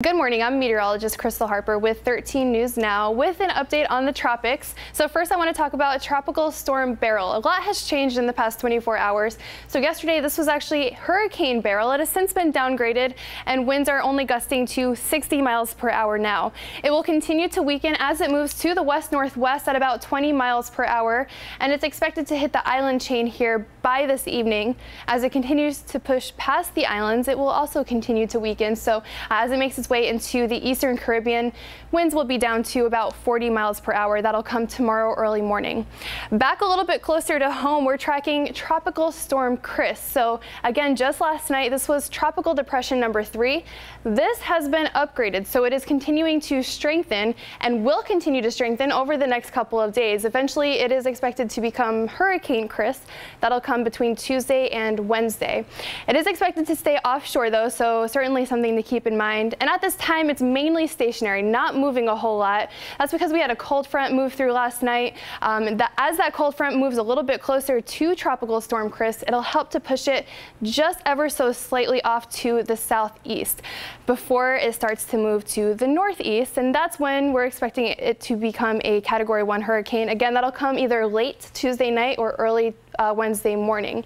Good morning, I'm meteorologist Crystal Harper with 13 News Now with an update on the tropics. So first I want to talk about Tropical Storm Beryl. A lot has changed in the past 24 hours. So yesterday this was actually Hurricane Beryl. It has since been downgraded and winds are only gusting to 60 miles per hour now. It will continue to weaken as it moves to the west-northwest at about 20 miles per hour and it's expected to hit the island chain here by this evening. As it continues to push past the islands, it will also continue to weaken. So as it makes its way into the eastern Caribbean. Winds will be down to about 40 miles per hour. That'll come tomorrow early morning. Back a little bit closer to home, we're tracking Tropical Storm Chris. So again, just last night, this was Tropical Depression number three. This has been upgraded, so it is continuing to strengthen and will continue to strengthen over the next couple of days. Eventually, it is expected to become Hurricane Chris. That'll come between Tuesday and Wednesday. It is expected to stay offshore though, so certainly something to keep in mind. And at this time, it's mainly stationary, not moving a whole lot. That's because we had a cold front move through last night. Um, that, as that cold front moves a little bit closer to Tropical Storm Chris, it'll help to push it just ever so slightly off to the southeast before it starts to move to the northeast. And that's when we're expecting it to become a Category 1 hurricane. Again, that'll come either late Tuesday night or early uh, Wednesday morning.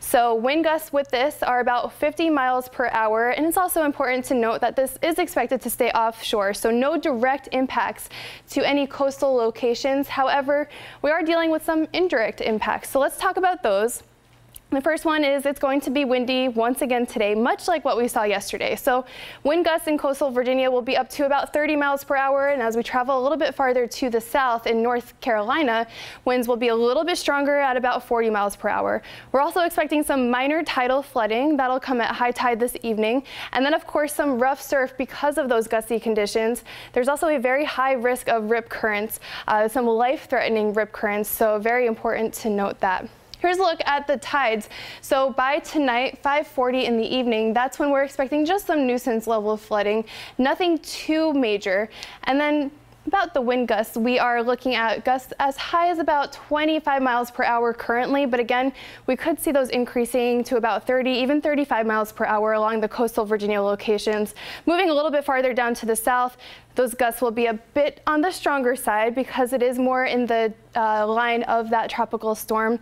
So wind gusts with this are about 50 miles per hour. And it's also important to note that this is expected to stay offshore, so no direct impacts to any coastal locations. However, we are dealing with some indirect impacts. So let's talk about those. The first one is it's going to be windy once again today, much like what we saw yesterday. So wind gusts in coastal Virginia will be up to about 30 miles per hour. And as we travel a little bit farther to the south in North Carolina, winds will be a little bit stronger at about 40 miles per hour. We're also expecting some minor tidal flooding that'll come at high tide this evening. And then of course some rough surf because of those gusty conditions. There's also a very high risk of rip currents, uh, some life-threatening rip currents. So very important to note that. Here's a look at the tides. So by tonight, 540 in the evening, that's when we're expecting just some nuisance level of flooding, nothing too major. And then about the wind gusts, we are looking at gusts as high as about 25 miles per hour currently, but again, we could see those increasing to about 30, even 35 miles per hour along the coastal Virginia locations. Moving a little bit farther down to the south, those gusts will be a bit on the stronger side because it is more in the uh, line of that tropical storm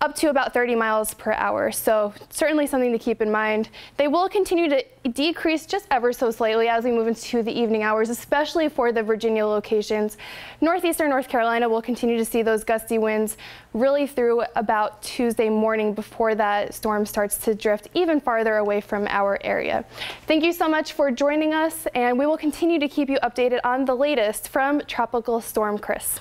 up to about 30 miles per hour. So certainly something to keep in mind. They will continue to decrease just ever so slightly as we move into the evening hours, especially for the Virginia locations. Northeastern North Carolina will continue to see those gusty winds really through about Tuesday morning before that storm starts to drift even farther away from our area. Thank you so much for joining us and we will continue to keep you updated on the latest from Tropical Storm Chris.